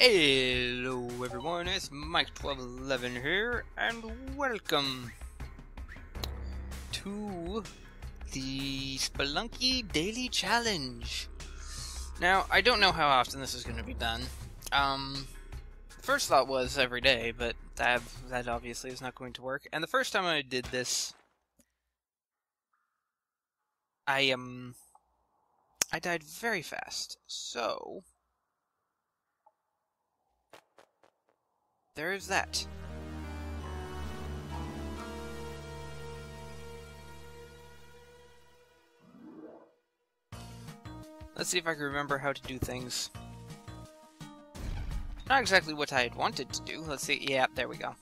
Hello everyone, it's Mike1211 here, and welcome to the Spelunky Daily Challenge. Now, I don't know how often this is going to be done. Um, first thought was every day, but that, that obviously is not going to work. And the first time I did this, I, um, I died very fast. So, there is that. Let's see if I can remember how to do things. Not exactly what I had wanted to do. Let's see. Yeah, there we go.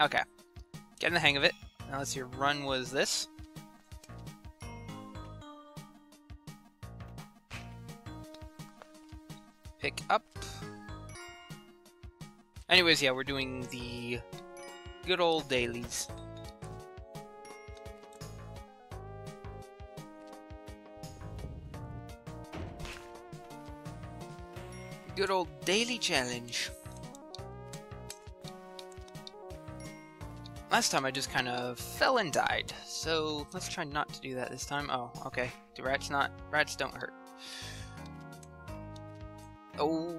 Okay. Getting the hang of it. Now let's see. Run was this. Pick up. Anyways, yeah, we're doing the good old dailies. Good old daily challenge. Last time I just kind of fell and died, so let's try not to do that this time. Oh, okay. Do rats not? Rats don't hurt. Oh,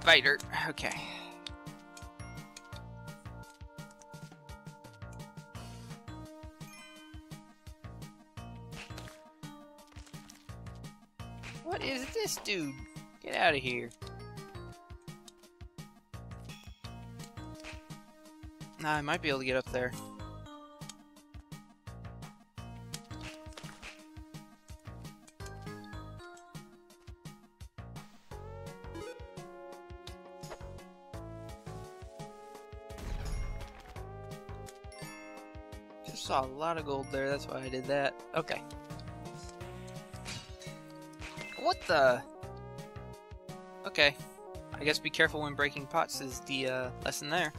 spider. Okay. What is this dude? Get out of here. Nah, I might be able to get up there. Saw a lot of gold there, that's why I did that. Okay. What the? Okay. I guess be careful when breaking pots is the uh, lesson there.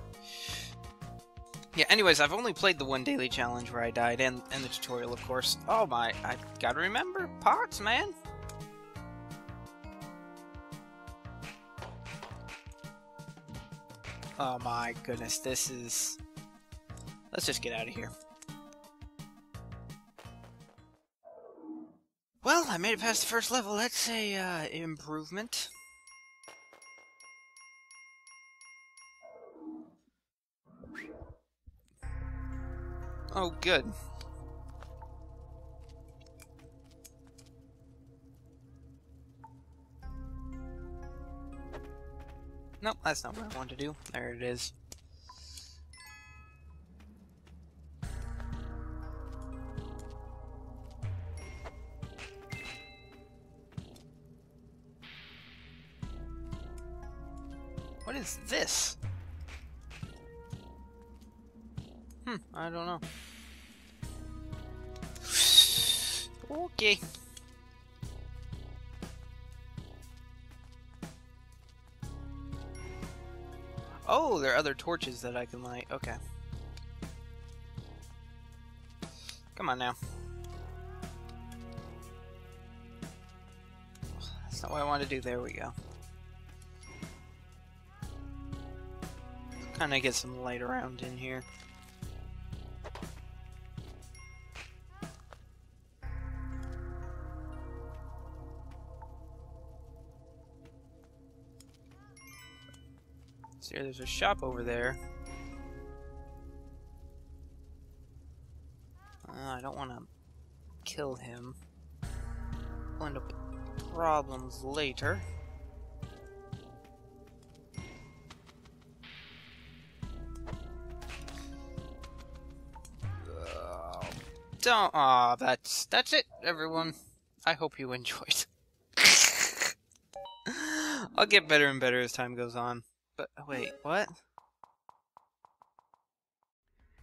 Yeah, anyways, I've only played the one daily challenge where I died, and, and the tutorial, of course. Oh my, I gotta remember, pots, man! Oh my goodness, this is... Let's just get out of here. Well, I made it past the first level. That's a uh, improvement. Oh, good. Nope, that's not what I wanted to do. There it is. What is this? Hmm, I don't know. Okay. Oh, there are other torches that I can light. Okay. Come on now. That's not what I want to do. There we go. Kind of get some light around in here. See, there's a shop over there. Uh, I don't want to kill him. We'll end up problems later. Don't. Aw, that's that's it, everyone. I hope you enjoyed. I'll get better and better as time goes on. But wait, what?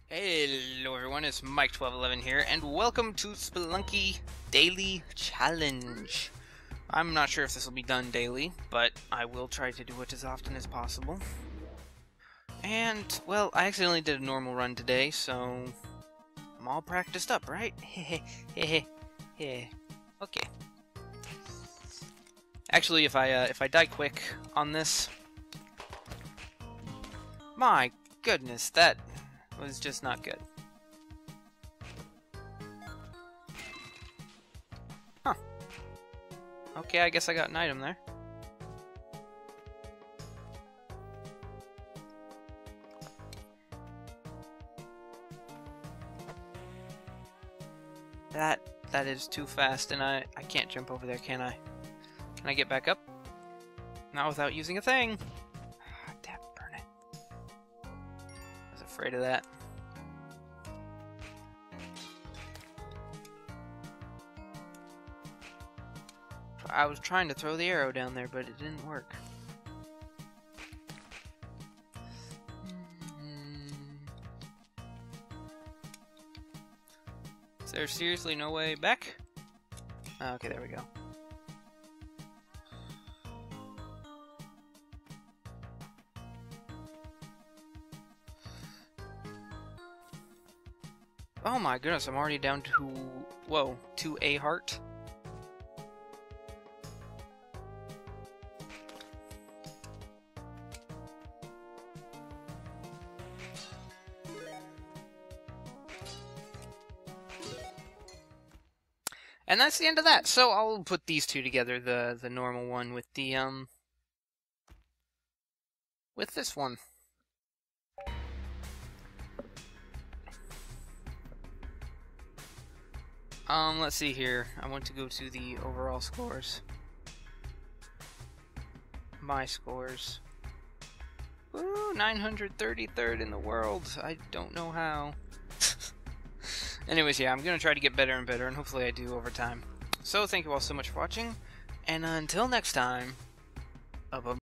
Hello everyone, it's Mike1211 here, and welcome to Spelunky Daily Challenge. I'm not sure if this will be done daily, but I will try to do it as often as possible. And, well, I accidentally did a normal run today, so I'm all practiced up, right? Hehe, hehe. Okay. Actually, if I uh, if I die quick on this, my goodness, that was just not good. Huh. Okay, I guess I got an item there. That that is too fast, and I I can't jump over there, can I? Can I get back up? Not without using a thing. Ah, damn, burn it. I was afraid of that. I was trying to throw the arrow down there, but it didn't work. Is there seriously no way back? Okay, there we go. Oh my goodness, I'm already down to, whoa, to a heart. And that's the end of that. So I'll put these two together, the the normal one with the um with this one. Um, let's see here. I want to go to the overall scores. My scores. Woo, 933rd in the world. I don't know how. Anyways, yeah, I'm going to try to get better and better, and hopefully I do over time. So, thank you all so much for watching, and until next time,